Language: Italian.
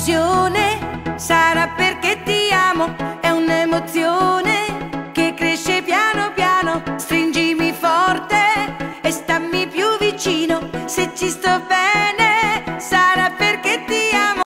confusione, sarà perché ti amo, è un'emozione che cresce piano piano, stringimi forte e stammi più vicino, se ci sto bene.